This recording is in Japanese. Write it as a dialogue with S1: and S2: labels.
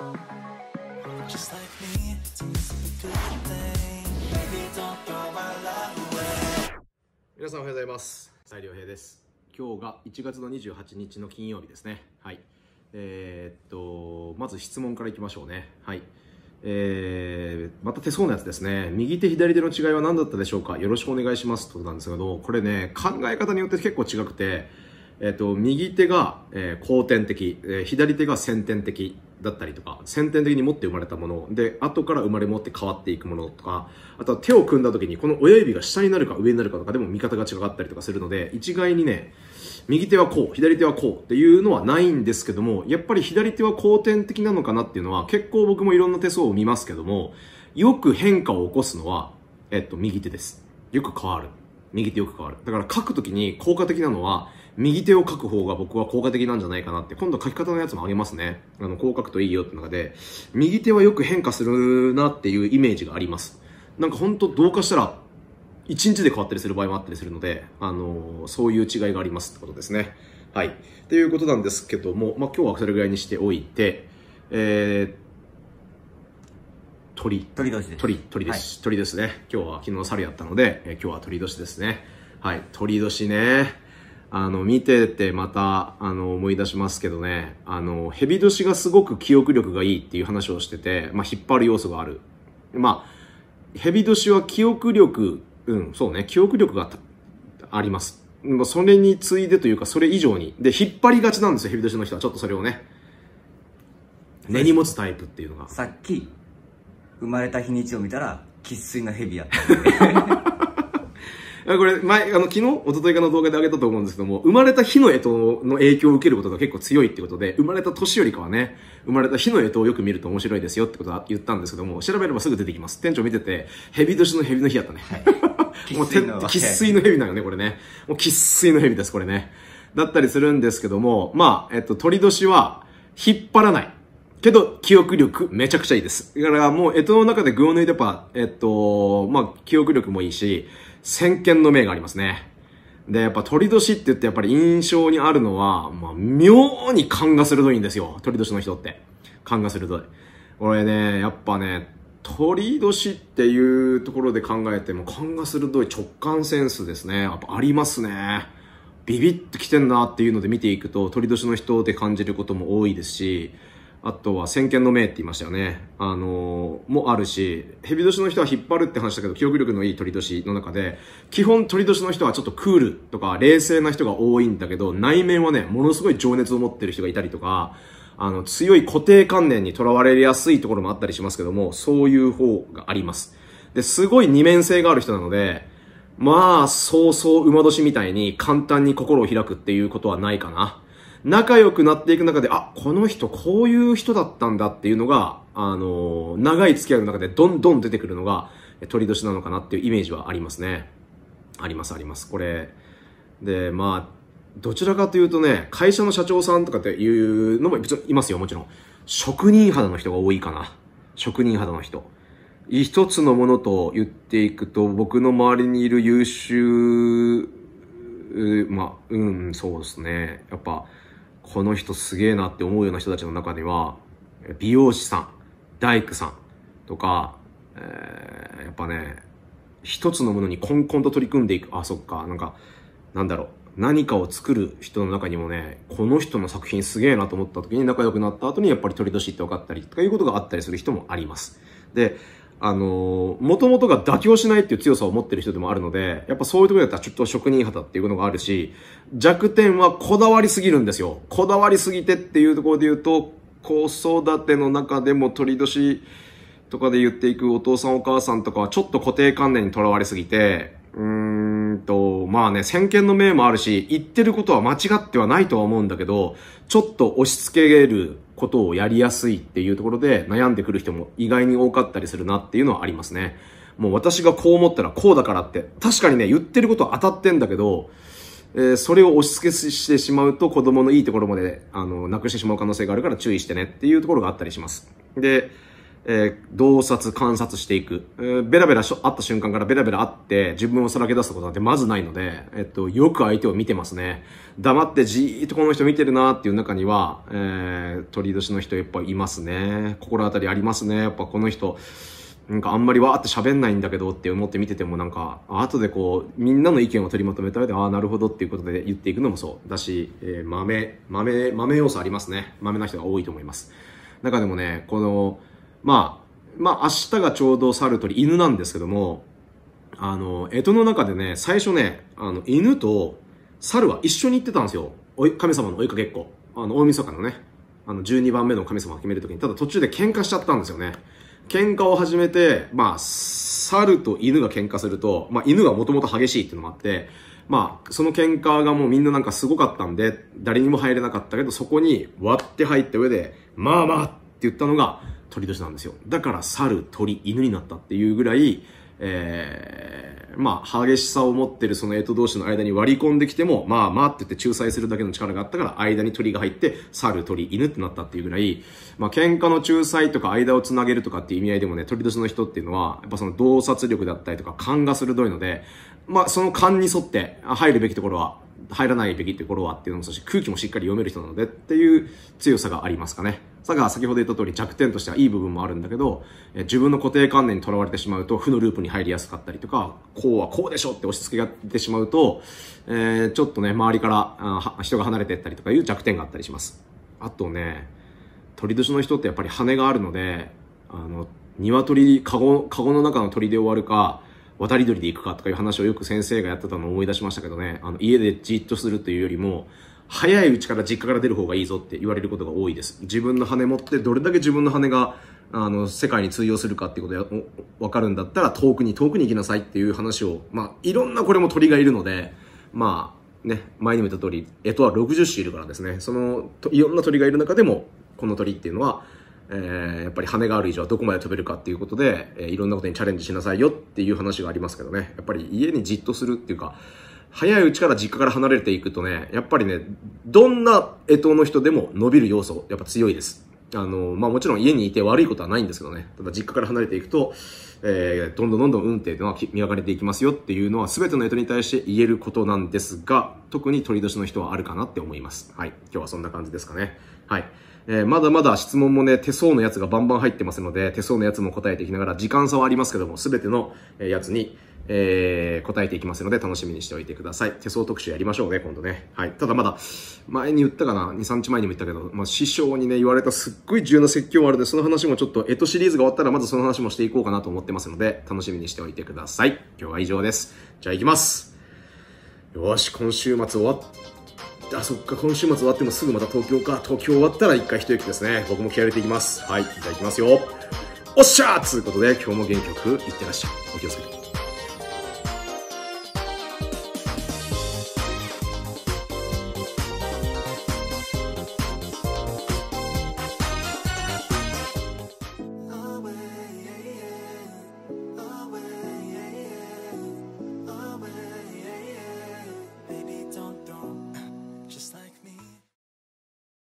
S1: Just like me, it's a good thing. Baby, don't throw my love away.
S2: 皆さんおはようございます。斉良平です。今日が1月の28日の金曜日ですね。はい。えーっとまず質問からいきましょうね。はい。えー、また手相のやつですね。右手左手の違いは何だったでしょうか？よろしくお願いします。ってことなんですけどこれね考え方によって結構違くてえーっと右手が、えー後天的、えー左手が先天的。だったりとか先天的に持って生まれたもので後から生まれ持って変わっていくものとかあとは手を組んだ時にこの親指が下になるか上になるかとかでも見方が違ったりとかするので一概にね右手はこう左手はこうっていうのはないんですけどもやっぱり左手は後天的なのかなっていうのは結構僕もいろんな手相を見ますけどもよく変化を起こすのは、えっと、右手です。よく変わる。右手よく変わるだから書くときに効果的なのは右手を書く方が僕は効果的なんじゃないかなって今度書き方のやつもあげますね。あのこう書くといいよって中で右手はよく変化するなっていうイメージがあります。なんか本当どうかしたら1日で変わったりする場合もあったりするので、あのそういう違いがありますってことですね。はい。っていうことなんですけども、まあ、今日はそれぐらいにしておいてえー、鳥
S3: 鳥年です。
S2: 鳥、鳥です。鳥ですね。今日は昨日猿やったので、えー今日は鳥年ですね。はい、鳥年ね。あの、見ててまた、あの、思い出しますけどね、あの、蛇年がすごく記憶力がいいっていう話をしてて、まあ、引っ張る要素がある。まあ、蛇年は記憶力、うん、そうね、記憶力がたあります。まあそれに次いでというか、それ以上に。で、引っ張りがちなんですよ、蛇年の人は。ちょっとそれをね。根に持つタイプっていうのが。
S3: さっき、生まれた日にちを見たら、生粋の蛇やったんで。
S2: あ これ、前、あの、昨日、一昨日かの動画で上げたと思うんですけども、生まれた日の干支の影響を受けることが結構強いってことで、生まれた年よりかはね、生まれた日の干支をよく見ると面白いですよってことは言ったんですけども、調べればすぐ出てきます。店長見てて、蛇年の蛇の日やったね。もう、て
S3: 生粋の
S2: 生粋の蛇なのね、これね。もう生粋の蛇です、これね。だったりするんですけども、まあ、えっと、鳥年は、引っ張らない。けど、記憶力めちゃくちゃいいです。だからもう、干支の中で具を抜いてやっぱ、えっと、まあ、記憶力もいいし、先見の明がありますね。で、やっぱ鳥年って言ってやっぱり印象にあるのは、まあ、妙に勘が鋭いんですよ。鳥年の人って。勘が鋭い。俺ね、やっぱね、鳥年っていうところで考えても勘が鋭い直感センスですね。やっぱありますね。ビビッと来てんなっていうので見ていくと鳥年の人で感じることも多いですし、あとは先見の明って言いましたよね。あのーもあるし、蛇年の人は引っ張るって話だけど、記憶力のいい鳥年の中で、基本鳥年の人はちょっとクールとか冷静な人が多いんだけど、内面はね、ものすごい情熱を持ってる人がいたりとか、あの、強い固定観念にとらわれやすいところもあったりしますけども、そういう方があります。で、すごい二面性がある人なので、まあ、そうそう馬年みたいに簡単に心を開くっていうことはないかな。仲良くなっていく中で、あ、この人こういう人だったんだっていうのが、あの長い付き合いの中でどんどん出てくるのが、え鳥年なのかなっていうイメージはありますね。ありますあります。これ、で、まあ、どちらかというとね、会社の社長さんとかっていうのもいますよ、もちろん。職人肌の人が多いかな。職人肌の人。一つのものと言っていくと、僕の周りにいる優秀、まあ、うん、そうですね。やっぱ、この人すげえなって思うような人たちの中には、美容師さん、大工さんとか、えーやっぱね、一つのものにコンコンと取り組んでいく。あ、そっか。なんか、なんだろう。何かを作る人の中にもね、この人の作品すげえなと思った時に仲良くなった後にやっぱり鳥年って分かったりとかいうことがあったりする人もあります。で、あのー、元々が妥協しないっていう強さを持ってる人でもあるので、やっぱそういうところだったらちょっと職人肌っていうのがあるし、弱点はこだわりすぎるんですよ。こだわりすぎてっていうところで言うと、子育ての中でも鳥年とかで言っていくお父さんお母さんとかはちょっと固定観念にとらわれすぎて、うーんと、まあね、先見の明もあるし、言ってることは間違ってはないとは思うんだけど、ちょっと押し付けることをやりやすいっていうところで悩んでくる人も意外に多かったりするなっていうのはありますね。もう私がこう思ったらこうだからって、確かにね、言ってることは当たってんだけど、えーそれを押し付けしてしまうと子供のいいところまで、あの、なくしてしまう可能性があるから注意してねっていうところがあったりします。で、えー、洞察、観察していく。えー、ベラベラし会った瞬間からベラベラ会って自分をさらけ出すことなんてまずないので、えっと、よく相手を見てますね。黙ってじーっとこの人見てるなっていう中には、えー、鳥年の人やっぱいますね。心当たりありますね。やっぱこの人、なんかあんまりわーって喋んないんだけどって思って見ててもなんか、後でこう、みんなの意見を取りまとめた上で、ああ、なるほどっていうことで言っていくのもそうだし、えー、豆、豆、豆要素ありますね。豆な人が多いと思います。中でもね、この、まあ、まあ明日がちょうど猿鳥、犬なんですけども、あの、干支の中でね、最初ね、あの、犬と猿は一緒に行ってたんですよ。神様の追いかけっこ。あの、大晦日のね、あの、12番目の神様を決めるときに、ただ途中で喧嘩しちゃったんですよね。喧嘩を始めて、まあ、猿と犬が喧嘩すると、まあ、犬がもともと激しいっていうのもあって、まあ、その喧嘩がもうみんななんかすごかったんで、誰にも入れなかったけど、そこに割って入った上で、まあまあって言ったのが、鳥年なんですよ。だから猿、鳥、犬になったっていうぐらい、えー、まあ、激しさを持ってるその干支同士の間に割り込んできても、まあまあって言って仲裁するだけの力があったから、間に鳥が入って、猿、鳥、犬ってなったっていうぐらい、まあ、喧嘩の仲裁とか間をつなげるとかっていう意味合いでもね、鳥年の人っていうのは、やっぱその洞察力だったりとか、勘が鋭いので、まあ、その勘に沿って入るべきところは、入らないべきところはっていうのもそうし、空気もしっかり読める人なのでっていう強さがありますかね。さが先ほど言った通り弱点としてはいい部分もあるんだけど、え自分の固定観念にとらわれてしまうと負のループに入りやすかったりとか、こうはこうでしょって押し付けが出てしまうと、えー、ちょっとね、周りから人が離れていったりとかいう弱点があったりします。あとね、鳥年の人ってやっぱり羽があるので、あの、鶏、カゴ、カゴの中の鳥で終わるか、渡り鳥で行くかとかいう話をよく先生がやってたのを思い出しましたけどね、あの、家でじっとするというよりも、早いうちから実家から出る方がいいぞって言われることが多いです。自分の羽持ってどれだけ自分の羽があの世界に通用するかっていうことが分かるんだったら遠くに遠くに行きなさいっていう話を、まあいろんなこれも鳥がいるので、まあね、前にも言った通り、干支は60種いるからですね、そのいろんな鳥がいる中でもこの鳥っていうのは、えー、やっぱり羽がある以上はどこまで飛べるかっていうことで、えー、いろんなことにチャレンジしなさいよっていう話がありますけどね、やっぱり家にじっとするっていうか、早いうちから実家から離れていくとね、やっぱりね、どんな干支の人でも伸びる要素、やっぱ強いです。あの、まあもちろん家にいて悪いことはないんですけどね、ただ実家から離れていくと、えー、どんどんどんどん運っていうのは磨かれていきますよっていうのは全ての干支に対して言えることなんですが、特に鳥年の人はあるかなって思います。はい。今日はそんな感じですかね。はい。えー、まだまだ質問もね、手相のやつがバンバン入ってますので、手相のやつも答えていきながら、時間差はありますけども、全てのやつに、えー、答えていきますので楽しみにしておいてください。手相特集やりましょうね、今度ね。はい。ただまだ、前に言ったかな ?2、3日前にも言ったけど、まあ、師匠にね、言われたすっごい重要な説教あるので、その話もちょっと、えとシリーズが終わったら、まずその話もしていこうかなと思ってますので、楽しみにしておいてください。今日は以上です。じゃあ行きます。よし、今週末終わっあ、そっか、今週末終わってもすぐまた東京か。東京終わったら一回一息ですね。僕も気合入れていきます。はい。じゃあ行きますよ。おっしゃーつうことで、今日も元気よくいってらっしゃい。お気をつけて。